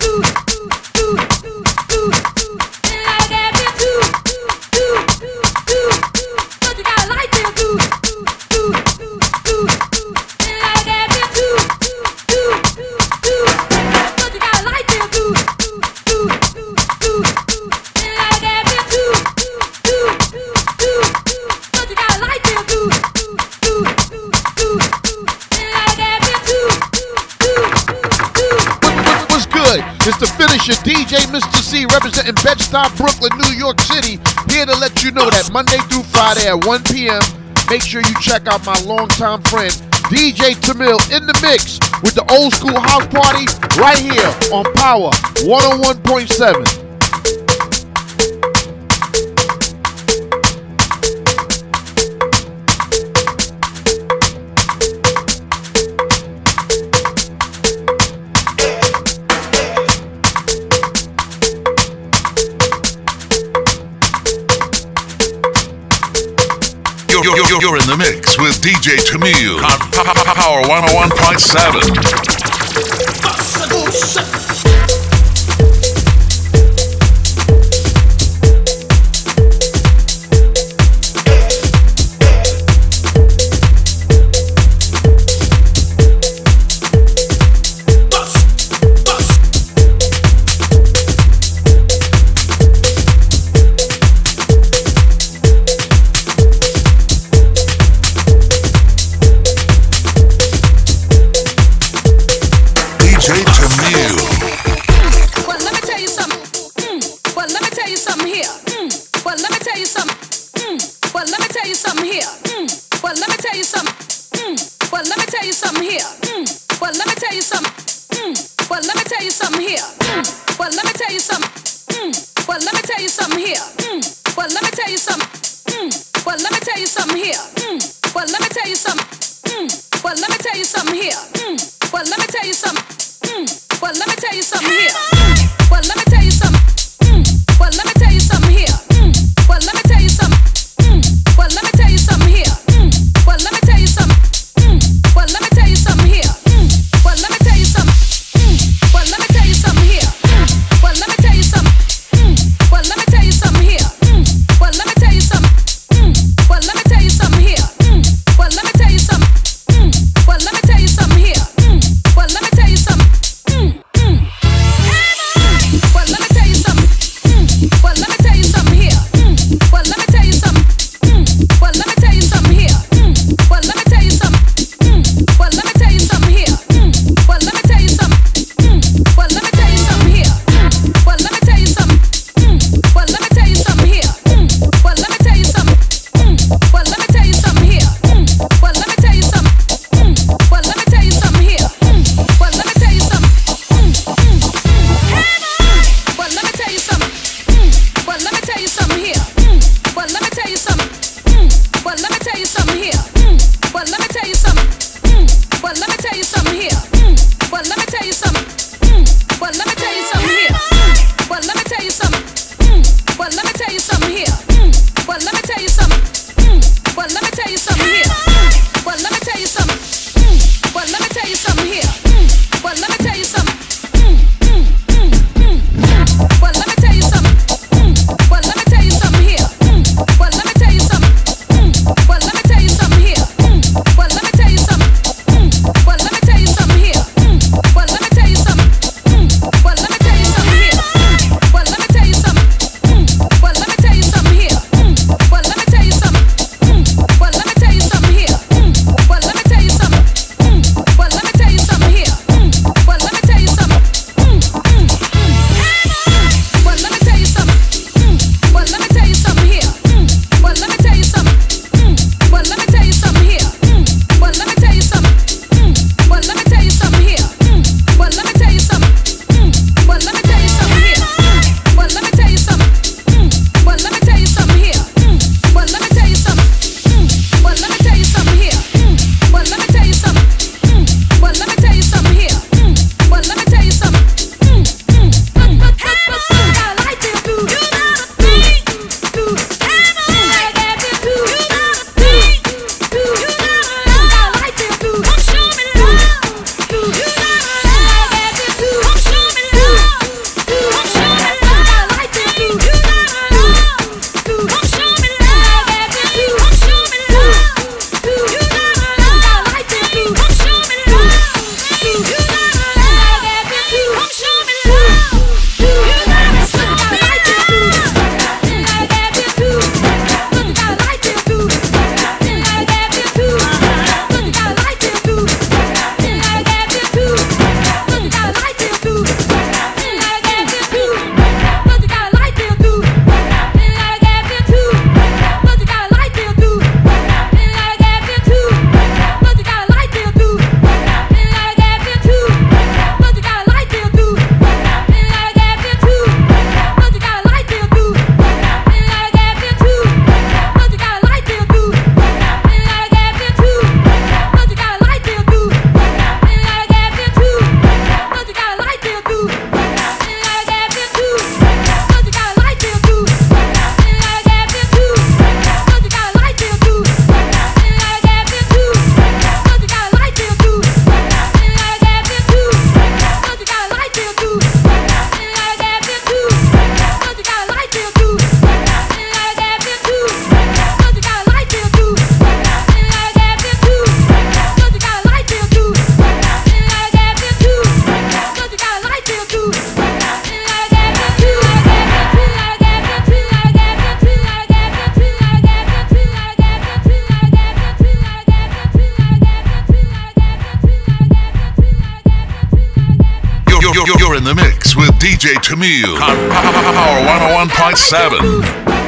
do. Representing Bed-Stuy, Brooklyn, New York City, here to let you know that Monday through Friday at 1 p.m., make sure you check out my longtime friend, DJ Tameil, in the mix with the old school house party right here on Power 101.7. You're in the mix with DJ Tameil on Power 101.7. tell you something here. Mix with DJ Tameil on Power 101.7.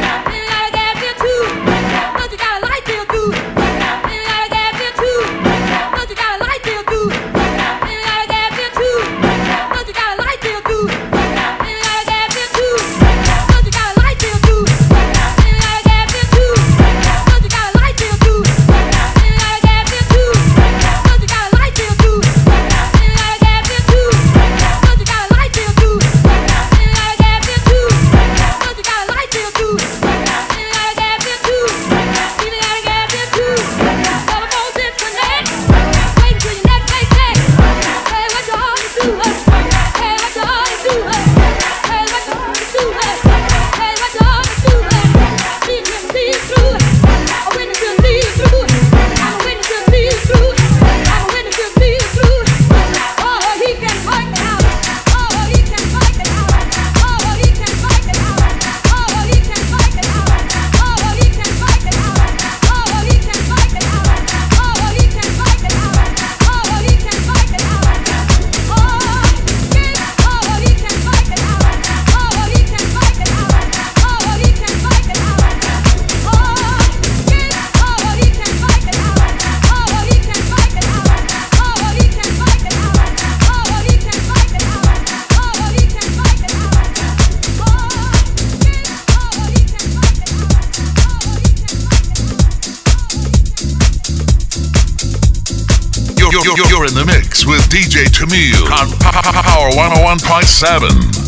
101.7.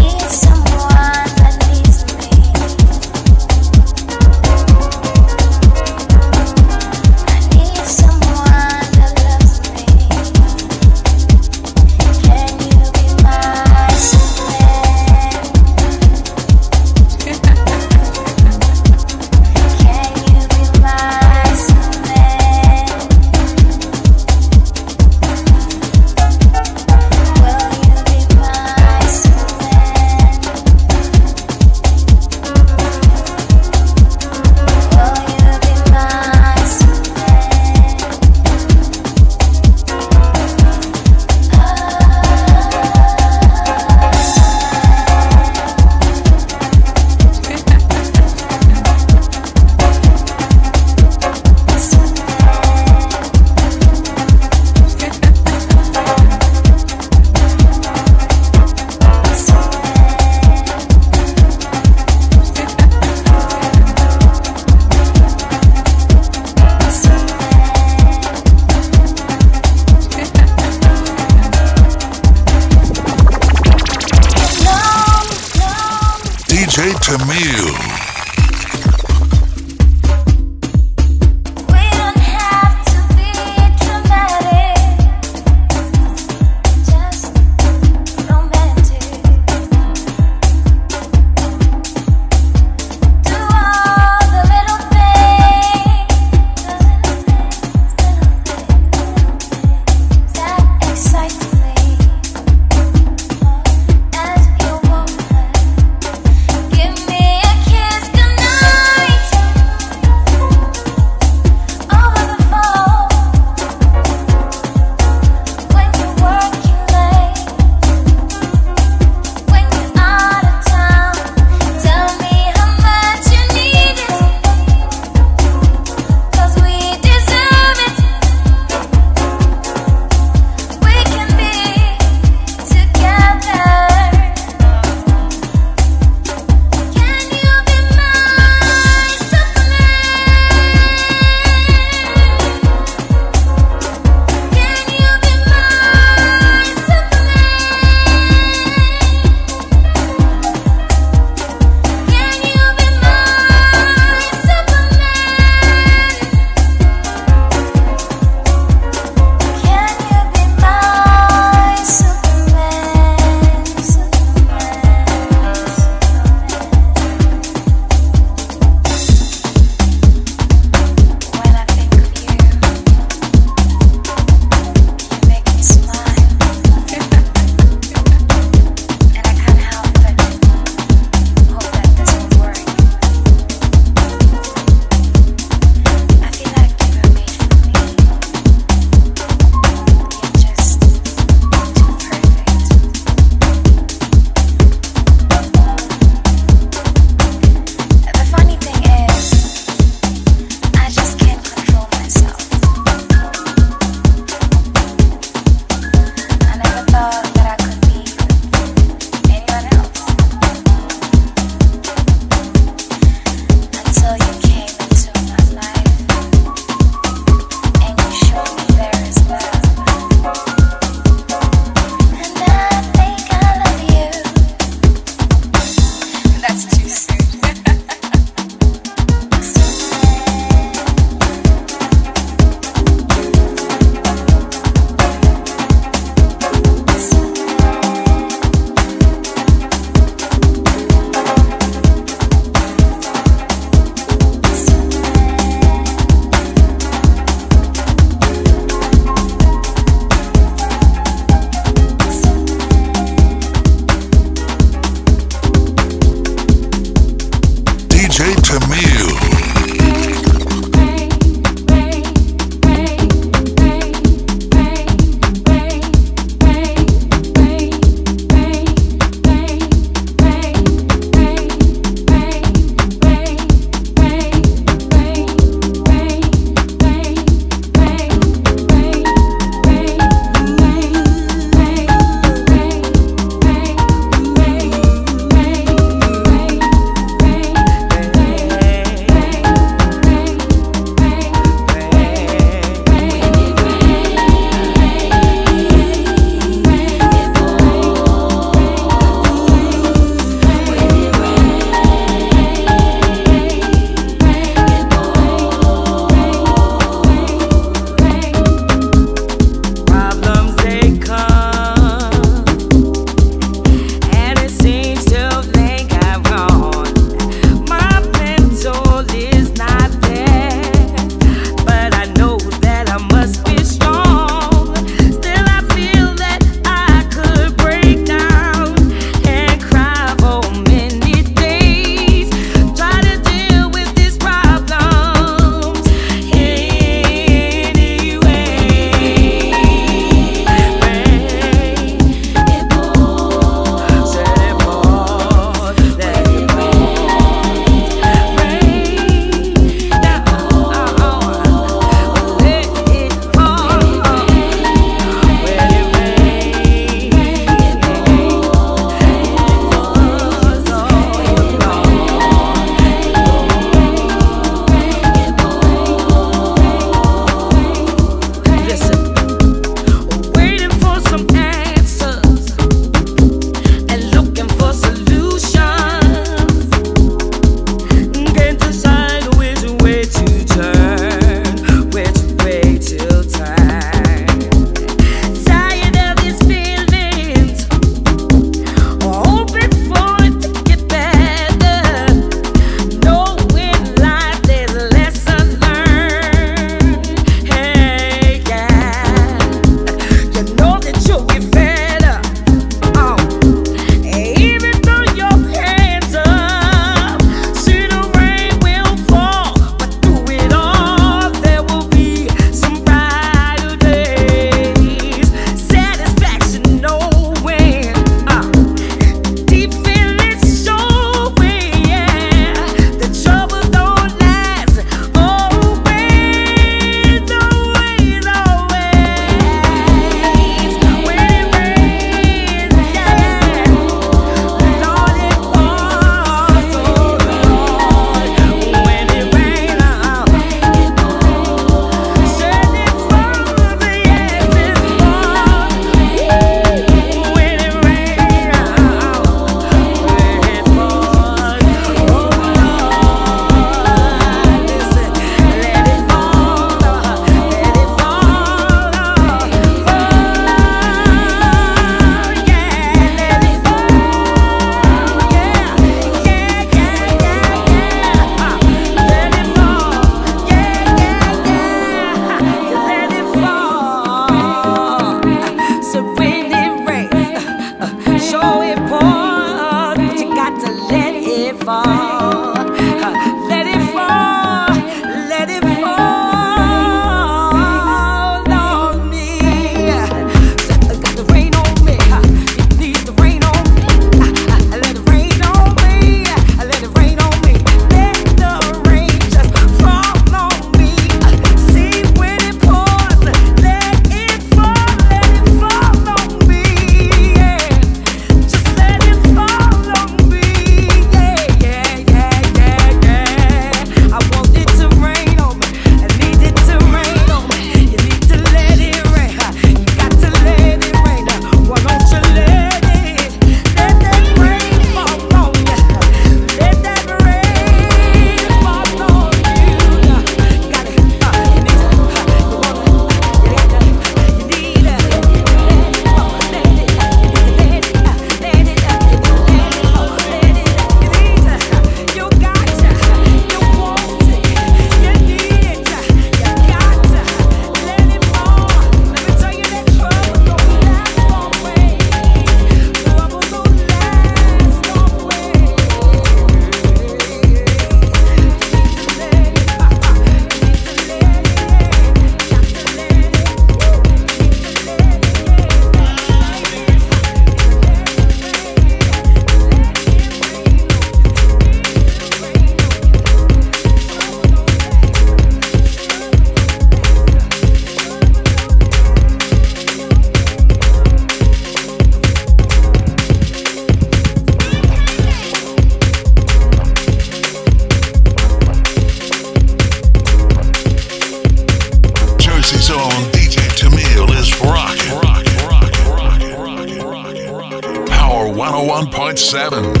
101.7.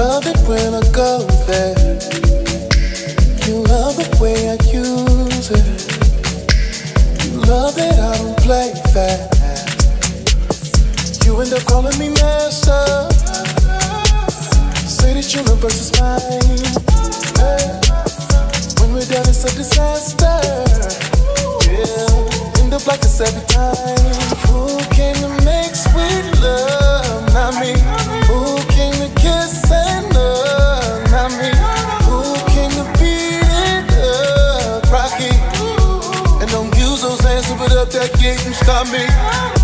love it when I go there. You love the way I use it. Love I don't play fast. You end up calling me master. Say universe is mine. When we're it's a disaster. Yeah, end up like this every time. Who came to mix love? Not me. Stop coming.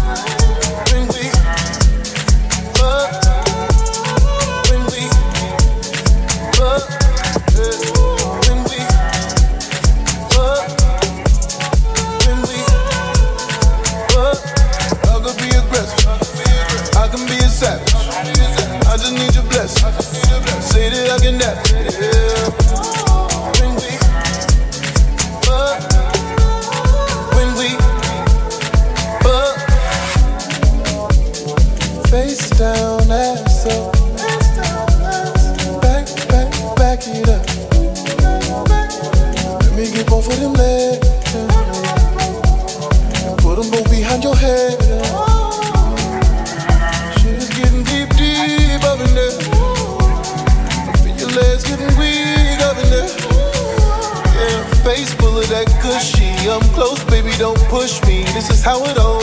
Is how it always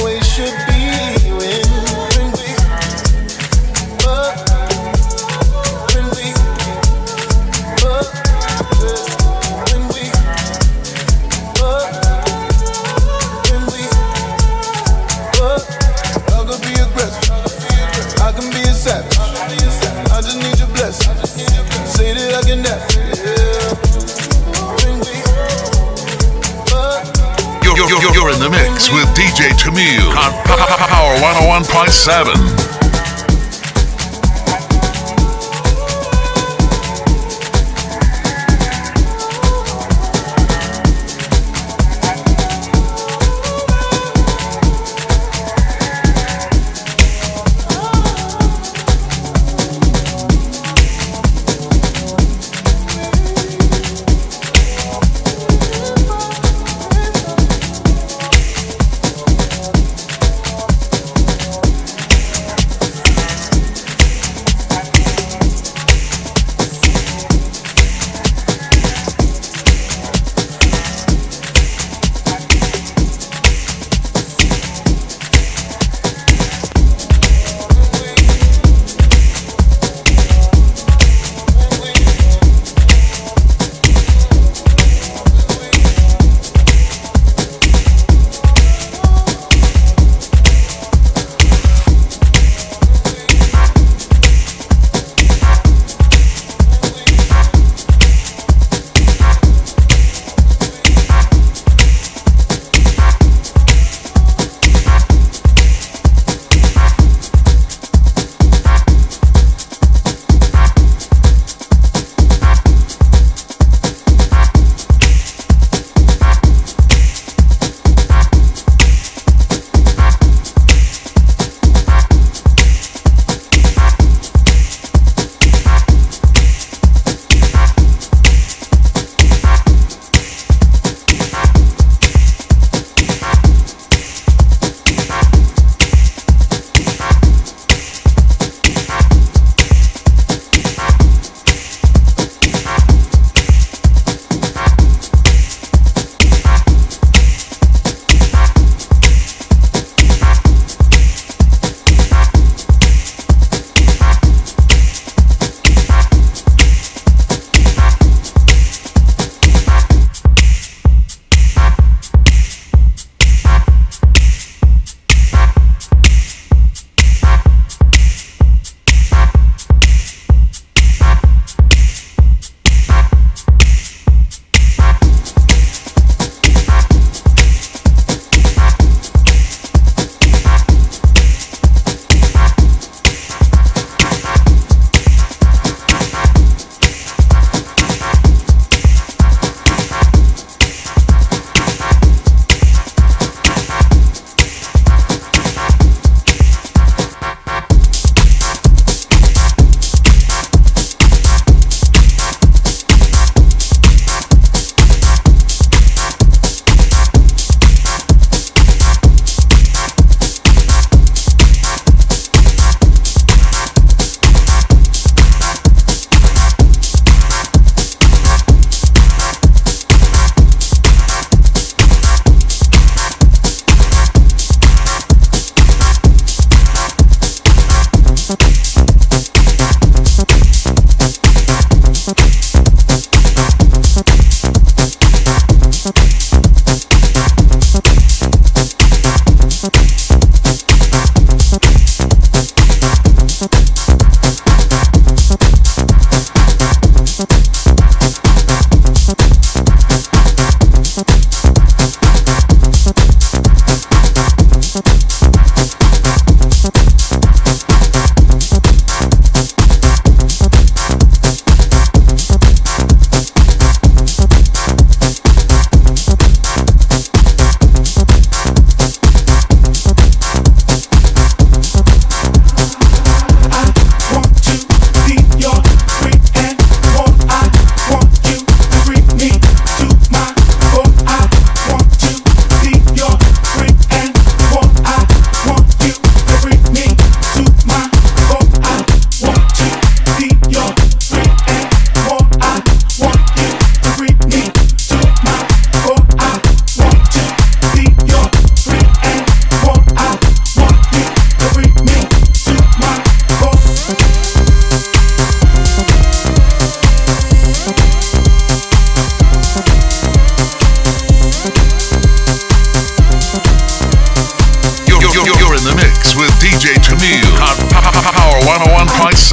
DJ Tameil on Power 101.7.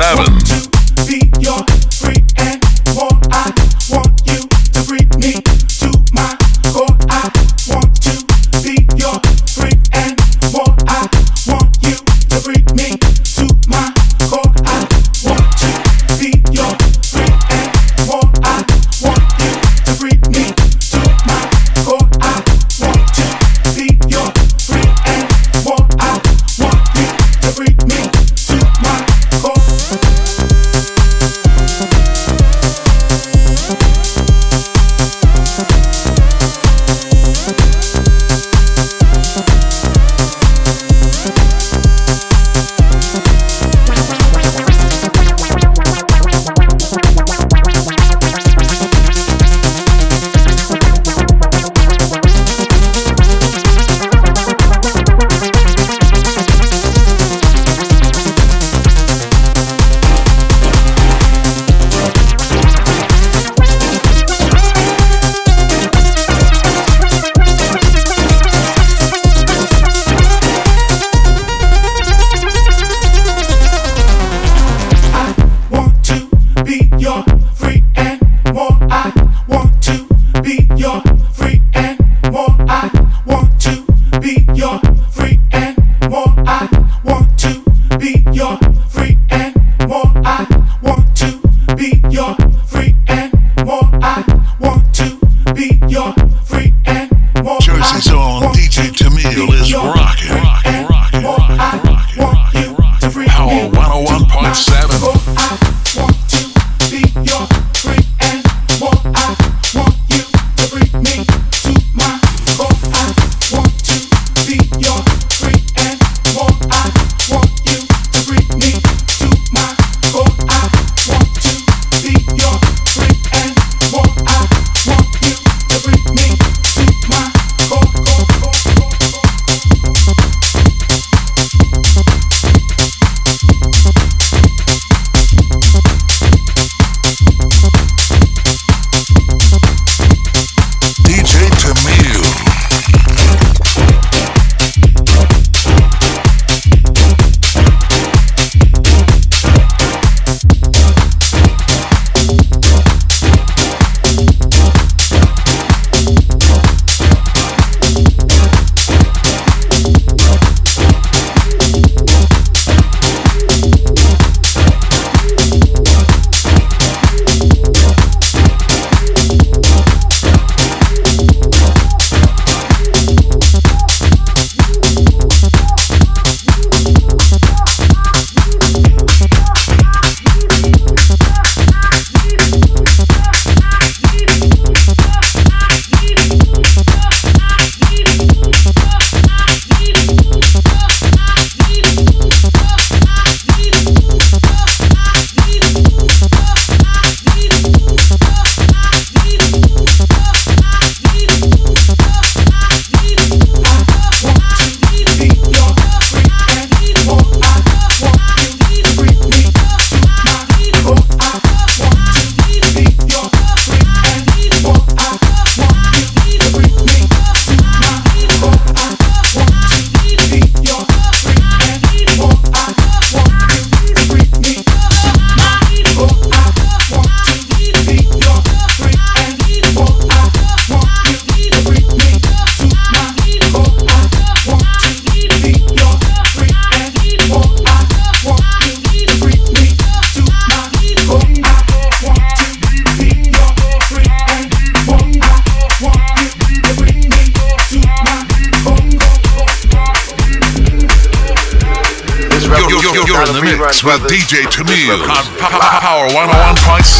101.7. with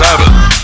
101.7.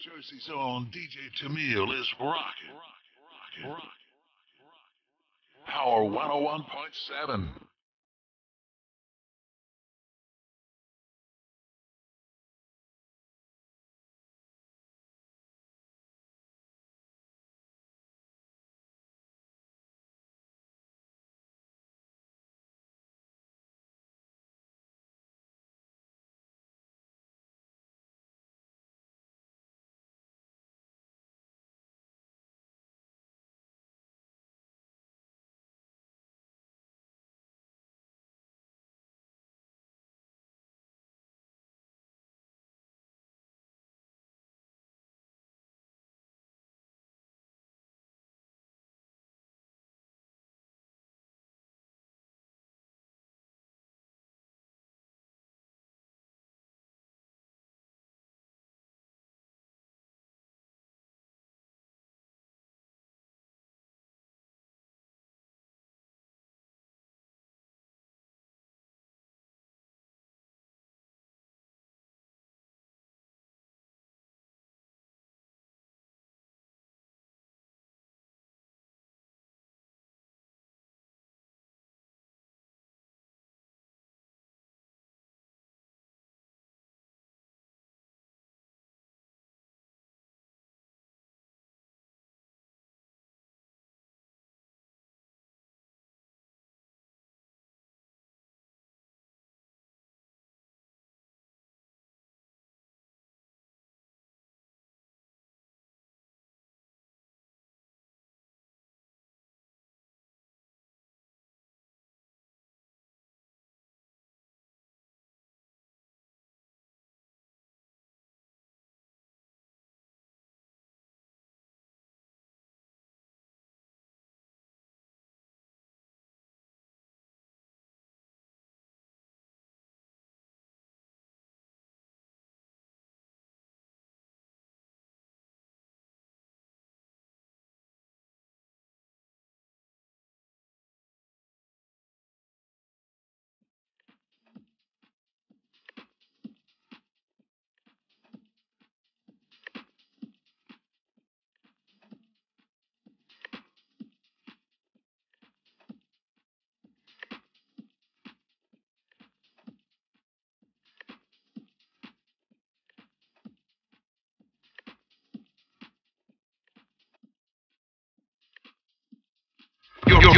Jersey Zone DJ Tameil is rocking. Rocking. Power 101.7.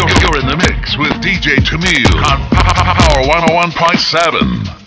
You're in the mix with DJ Tameil on Power 101.7.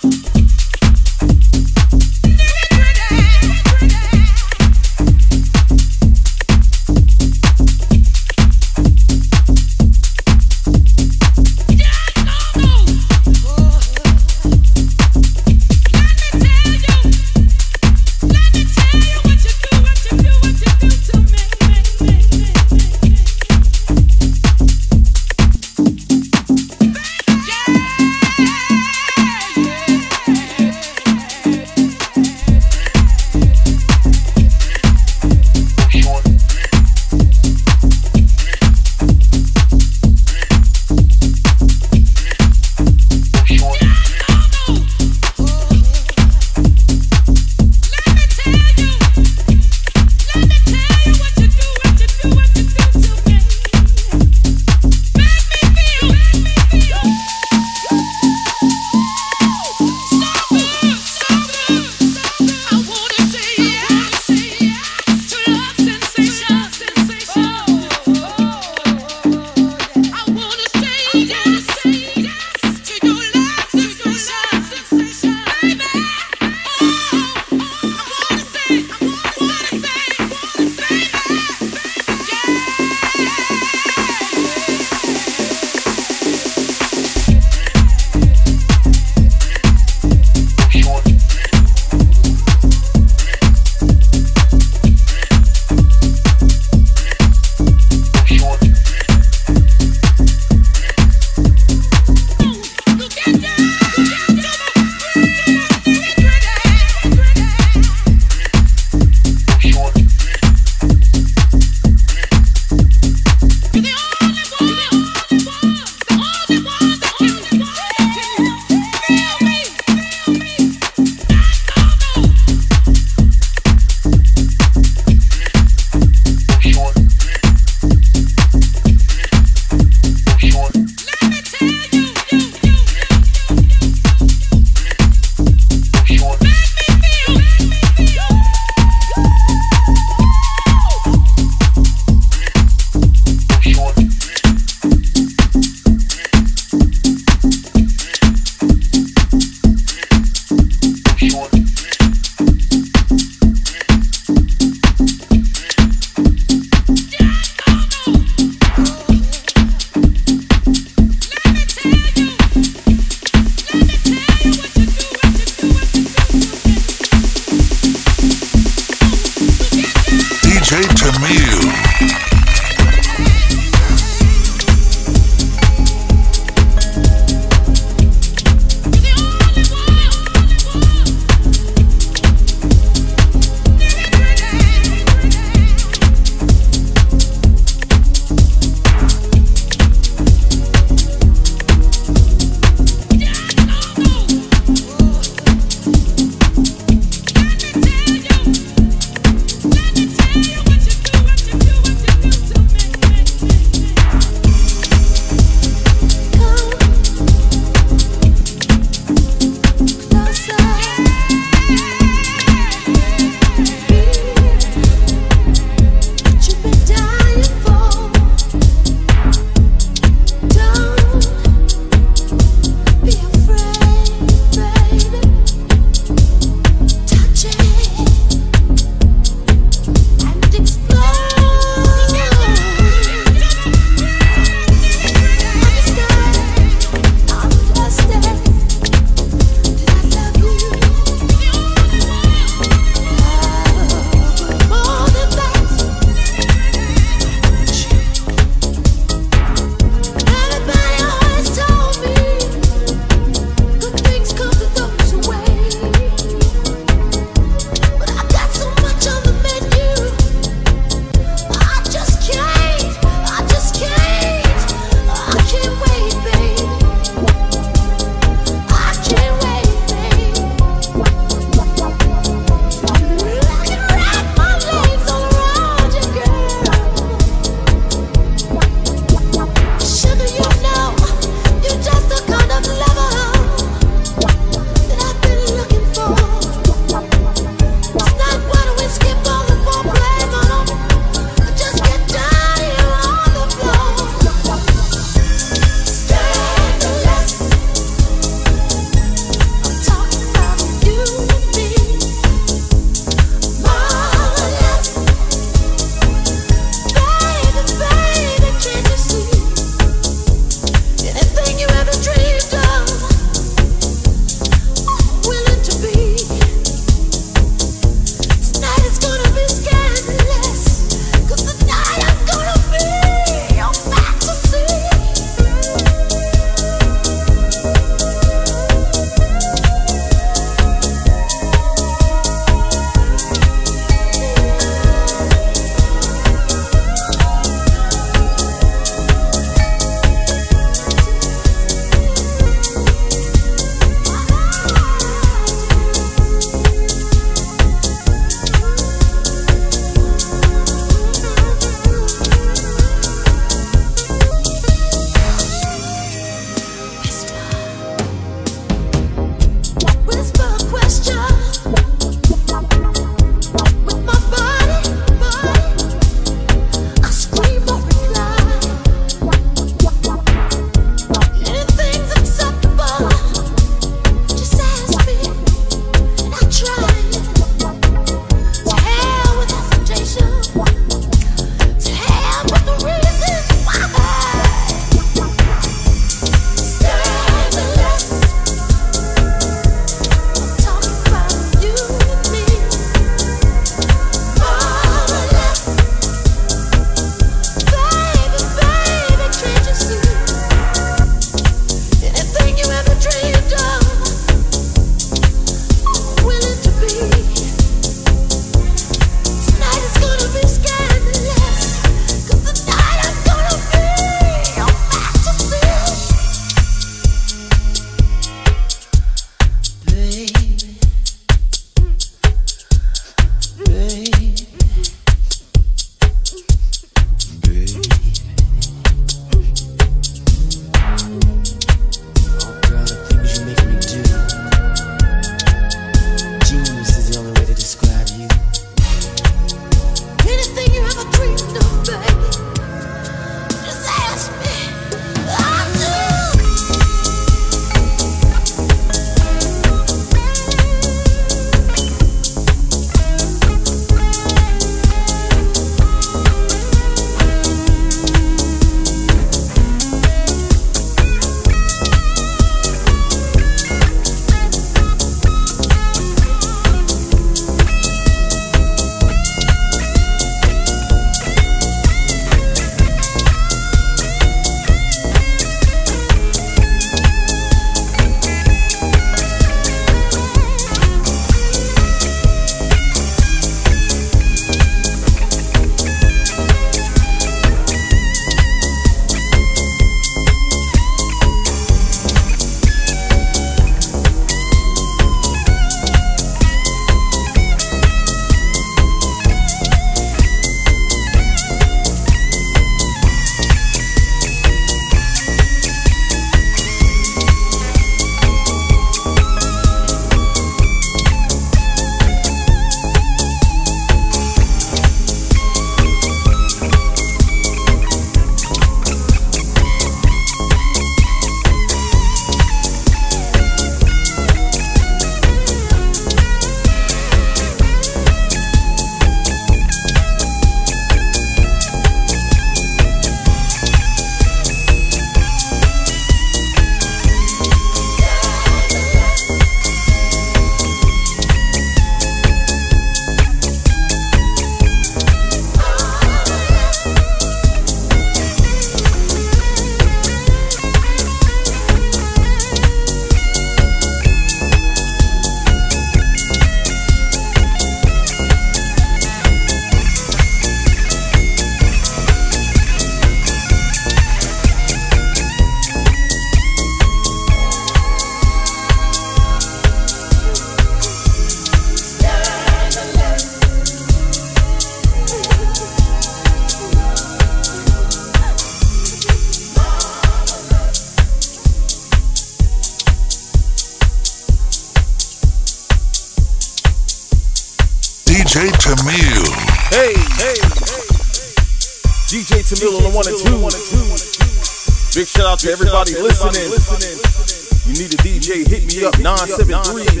up 973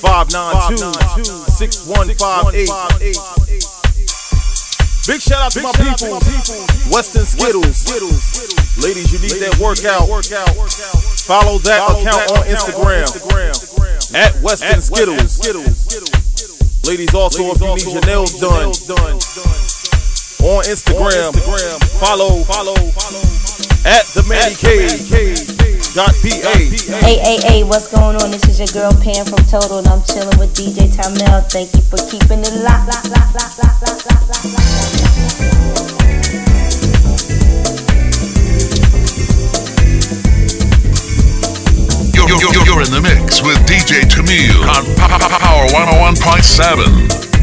592 6158. Big shout out to my people, Western Skittles. Ladies, you need that workout. Follow that account on Instagram. At Western Skittles. Ladies, also if you need your nails done. on Instagram, follow. At the Manny K. Hey, hey, hey, what's going on? This is your girl Pam from Total, and I'm chilling with DJ Tameil. Thank you for keeping it locked, locked, locked, locked, locked, locked, locked, locked. You're, you're, you're in the mix with DJ Tameil on Power 101.7.